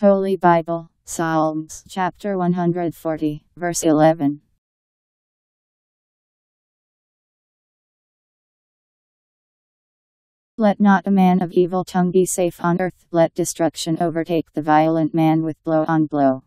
Holy Bible, Psalms, chapter 140, verse 11. Let not a man of evil tongue be safe on earth, let destruction overtake the violent man with blow on blow.